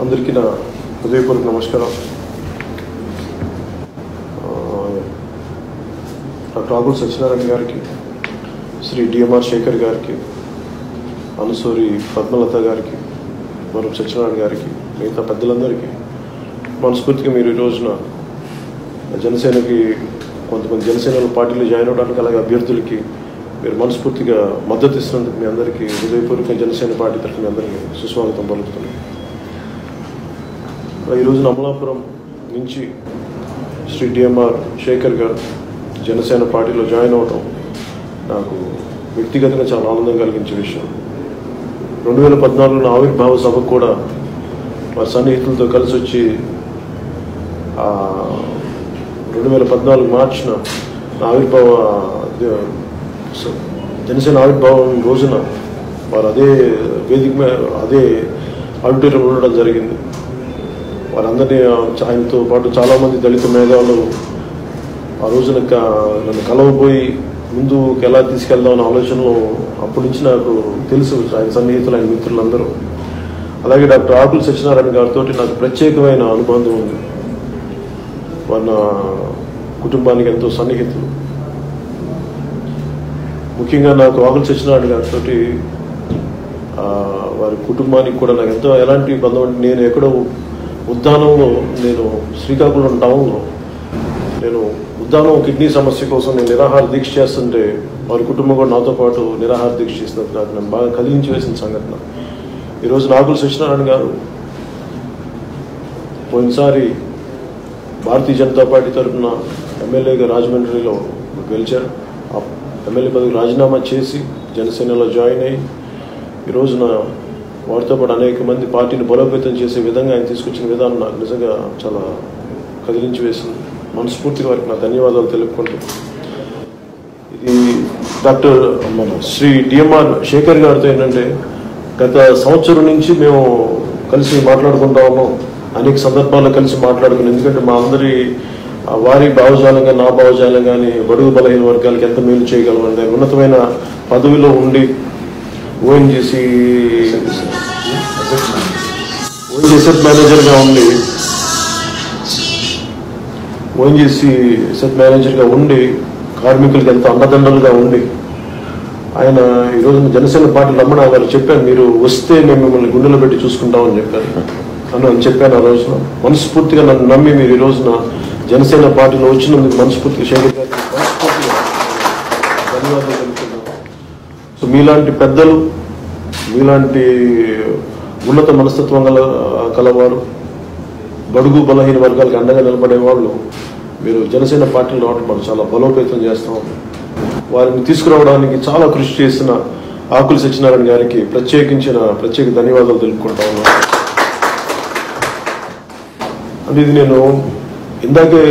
అందరికీ నా హృదయపూర్వక నమస్కారం. ఆ, డాక్టర్ ఆగుల సత్యనారాయణ గారికి శ్రీ డిఎంఆర్ శేఖర్ గారికి అనుసూరి పద్మలత గారికి వరం సత్యనారాయణ గారికి మిగతా పెద్దలందరికీ మనస్ఫూర్తిగా మీరు ఈ రోజున జనసేనకి కొంతమంది జనసేనలో పార్టీలో జాయిన్ అవడానికి అలాగే అభ్యర్థులకి మీరు మనస్ఫూర్తిగా మద్దతు ఇస్తున్నందుకు మీ అందరికీ హృదయపూర్వక జనసేన పార్టీ తరఫున మీ అందరికీ సుస్వాగతం పలుకుతున్నాను ఈ రోజున అమలాపురం నుంచి శ్రీ డిఎంఆర్ శేఖర్ గారు జనసేన పార్టీలో జాయిన్ అవడం నాకు వ్యక్తిగతంగా చాలా ఆనందం కలిగించే విషయం. రెండు వేల పద్నాలుగులో ఆవిర్భావ సభకు కూడా వారి సన్నిహితులతో కలిసి వచ్చి రెండు వేల పద్నాలుగు మార్చిన నా ఆవిర్భావ జనసేన ఆవిర్భావం రోజున వారు అదే వేదిక అదే ఆడిటోరియం ఉండడం జరిగింది. వారందరినీ ఆయనతో పాటు చాలామంది దళిత మేధావులు ఆ రోజున నన్ను కలవబోయి ముందుకు ఎలా తీసుకెళ్దామనే ఆలోచనలో అప్పటి నుంచి నాకు తెలుసు ఆయన సన్నిహితులు ఆయన మిత్రులందరూ. అలాగే డాక్టర్ ఆకుల సత్యనారాయణ గారితో నాకు ప్రత్యేకమైన అనుబంధం ఉంది. వారి కుటుంబానికి ఎంతో సన్నిహితులు. ముఖ్యంగా నాకు ఆకుల సత్యనారాయణ గారితో వారి కుటుంబానికి కూడా నాకు ఎంతో ఎలాంటి బంధం అంటే నేను ఎక్కడో ఉద్దానంలో నేను శ్రీకాకుళం టౌన్లో. నేను ఉద్దానం కిడ్నీ సమస్య కోసం నేను నిరాహార దీక్ష చేస్తుంటే వారి కుటుంబం కూడా నాతో పాటు నిరాహార దీక్ష చేసినందుకు నాకు నేను బాగా కదిలించి వేసిన సంఘటన. ఈరోజు నాగుల సత్యనారాయణ గారు పోయినసారి భారతీయ జనతా పార్టీ తరఫున ఎమ్మెల్యేగా రాజమండ్రిలో గెలిచారు. ఆ ఎమ్మెల్యే పదవి రాజీనామా చేసి జనసేనలో జాయిన్ అయ్యి ఈ వాటితో వారితో పాటు అనేక మంది పార్టీని బలోపేతం చేసే విధంగా ఆయన తీసుకొచ్చిన విధానం నాకు నిజంగా చాలా కదిలించి వేసింది. మనస్ఫూర్తిగా వారికి నా ధన్యవాదాలు తెలుపుకుంటూ. ఇది డాక్టర్ మన శ్రీ డిఎంఆర్ శేఖర్ గారితో ఏంటంటే గత సంవత్సరం నుంచి మేము కలిసి మాట్లాడుకుంటా ఉన్నాం అనేక సందర్భాల్లో కలిసి మాట్లాడుకున్నాం. ఎందుకంటే మా అందరి వారి భావజాలం కానీ నా భావజాలం కానీ బడుగు బలహీన వర్గాలకి ఎంత మేలు చేయగలమంటే ఉన్నతమైన పదవిలో ఉండి ఓఎన్జిసి ఓఎన్జీసీ మేనేజర్గా ఉండి ఓఎన్జిసి సెట్ మేనేజర్గా ఉండి కార్మికులకి ఎంత అండదండలుగా ఉండి ఆయన ఈ రోజున జనసేన పార్టీ రమ్మణ గారు చెప్పాను మీరు వస్తే మేము మిమ్మల్ని గుండెలో పెట్టి చూసుకుంటామని చెప్పారు. అని అని చెప్పాను ఆ రోజున. మనస్ఫూర్తిగా నన్ను నమ్మి మీరు ఈ రోజున జనసేన పార్టీలో వచ్చినందుకు మనస్ఫూర్తిగా శేఖర్ గారికి మనస్ఫూర్తిగా ధన్యవాదాలు. మీలాంటి పెద్దలు మీలాంటి ఉన్నత మనస్తత్వం గల కలవారు బడుగు బలహీన వర్గాలకు అండగా నిలబడే వాళ్ళు మీరు జనసేన పార్టీలు రావడం మనం చాలా బలోపేతం చేస్తాం. వారిని తీసుకురావడానికి చాలా కృషి చేసిన ఆకులు సత్యనారాయణ గారికి ప్రత్యేకించిన ప్రత్యేక ధన్యవాదాలు తెలుపుకుంటా ఉన్నాను అంటే ఇది నేను ఇందాకే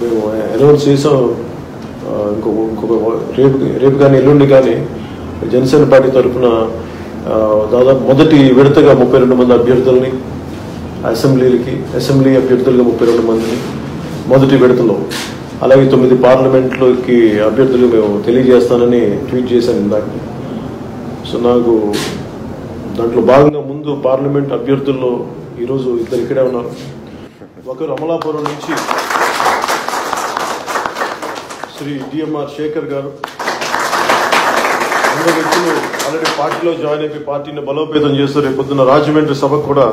మేము అనౌన్స్ చేసాం ఇంకొక ఇంకొక రేపు రేపు కానీ ఎల్లుండి కానీ జనసేన పార్టీ తరఫున దాదాపు మొదటి విడతగా ముప్పై రెండు మంది అభ్యర్థుల్ని అసెంబ్లీలకి అసెంబ్లీ అభ్యర్థులుగా ముప్పై రెండు మందిని మొదటి విడతలో అలాగే తొమ్మిది పార్లమెంట్లోకి అభ్యర్థులు మేము తెలియజేస్తానని ట్వీట్ చేశాను ఇందాక. సో నాకు దాంట్లో భాగంగా ముందు పార్లమెంట్ అభ్యర్థుల్లో ఈరోజు ఇద్దరు ఇక్కడే ఉన్నారు. ఒకరు అమలాపురం నుంచి శ్రీ డిఎంఆర్ శేఖర్ గారు. రెండు వ్యక్తులు ఆల్రెడీ పార్టీలో జాయిన్ అయిపోయి పార్టీని బలోపేతం చేస్తూ రేపు పొద్దున్న రాజమండ్రి సభకు కూడా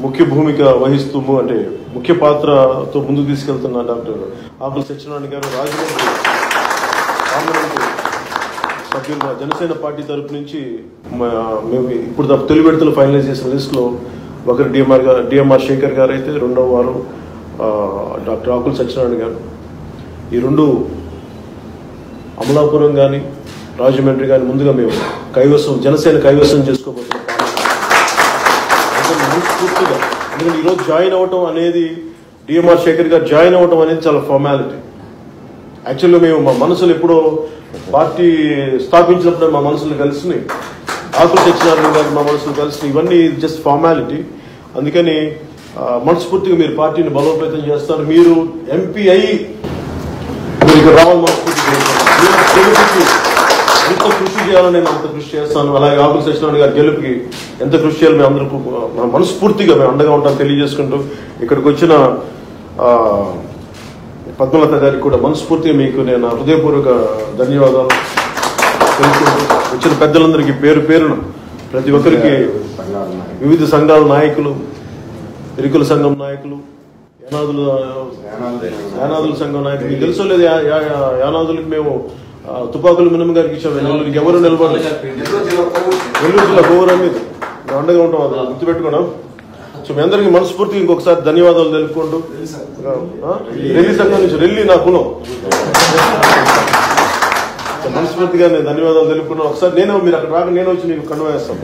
ముఖ్య భూమిక వహిస్తూ అంటే ముఖ్య పాత్రతో ముందుకు తీసుకెళ్తున్న డాక్టర్ ఆకుల సత్యనారాయణ గారు రాజమండ్రి పార్లమెంటు సభ్యులు జనసేన పార్టీ తరపు నుంచి మా- మేము ఇప్పుడు తొలి విడతలు ఫైనలైజ్ చేసిన లిస్ట్లో ఒకరు డిఎంఆర్ గారు డిఎంఆర్ శేఖర్ గారు అయితే రెండవ వారు డాక్టర్ ఆకుల సత్యనారాయణ గారు. ఈ రెండు అమలాపురం కానీ రాజమండ్రి కానీ ముందుగా మేము కైవసం జనసేన కైవసం చేసుకోబోతున్నాం అంటే మనస్ఫూర్తిగా ఎందుకంటే ఈరోజు జాయిన్ అవ్వటం అనేది డిఎంఆర్ శేఖర్ గారు జాయిన్ అవ్వటం అనేది చాలా ఫార్మాలిటీ యాక్చువల్గా మేము మా మనసులు ఎప్పుడో పార్టీ స్థాపించినప్పుడు మా మనసులు కలిసినాయి. ఆకులు సత్యనారాయణ గారు మా మనసులు కలిసినాయి. ఇవన్నీ జస్ట్ ఫార్మాలిటీ అందుకని మనస్ఫూర్తిగా మీరు పార్టీని బలోపేతం చేస్తారు. మీరు ఎంపీ అయి మీరు రావాలి మనస్ఫూర్తిగా కోరుకుంటున్నాను. మీరు తెలుగుకి ఎంత చేయాలని నేను అంత కృషి చేస్తాను. అలాగే ఆకుల సత్యనారాయణ గారి గెలుపుకి ఎంత కృషి చేయాలి మేము అందరూ మన మనస్ఫూర్తిగా మేము అండగా ఉంటాం తెలియజేసుకుంటూ ఇక్కడికి వచ్చిన పద్మలత గారికి కూడా మనస్ఫూర్తిగా మీకు నేను హృదయపూర్వక ధన్యవాదాలు తెలుసుకుంటూ వచ్చిన పెద్దలందరికీ పేరు పేరున ప్రతి ఒక్కరికి వివిధ సంఘాల నాయకులు ఇరుకుల సంఘం నాయకులు యానాదుల యానాదుల సంఘం నాయకులు. మీకు తెలుసో లేదు యా- యానాదులకు మేము తుపాకులు మినమ్మ గారికి ఇచ్చాం. ఎవరు నిలబడలేదు నెల్లూరు జిల్లా గోవరం మీద. అండగా ఉంటాం అది గుర్తుపెట్టుకున్నాం సో మీ అందరికీ మనస్ఫూర్తిగా ఇంకొకసారి ధన్యవాదాలు తెలుపుకుంటూ. రెల్లి సంఘం నుంచి రెల్లి నా కులం. మనస్ఫూర్తిగా నేను ధన్యవాదాలు తెలుపుకున్నాను ఒకసారి నేను మీరు అక్కడ రాక నేను వచ్చి నీకు కన్వే చేస్తాను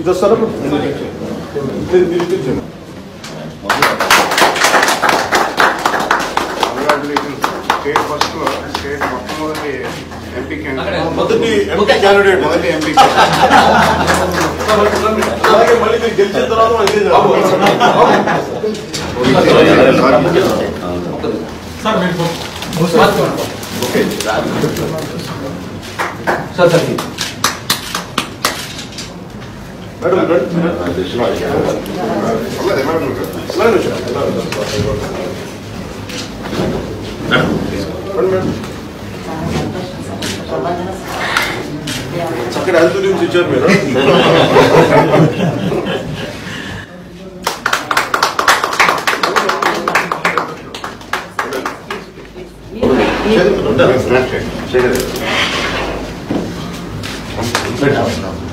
ఇది వస్తారా మీరు- మీరు కూర్చోండి. స్టేట్ ఫస్ట్ స్టేట్ మొట్టమొదటి ఎంపీ క్యాండిడేట్ మొదటి ఎంపీ క్యాండిడేట్ మొదటి ఎంపీ అలాగే మళ్ళీ మీరు గెలిచిన తర్వాత మనం ఇదే మేడం రండి. అలాగే వచ్చాను. రండి మేడం. చక్కటి హెల్త్ నుంచి ఇచ్చారు మీరు శేఖర్